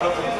Okay.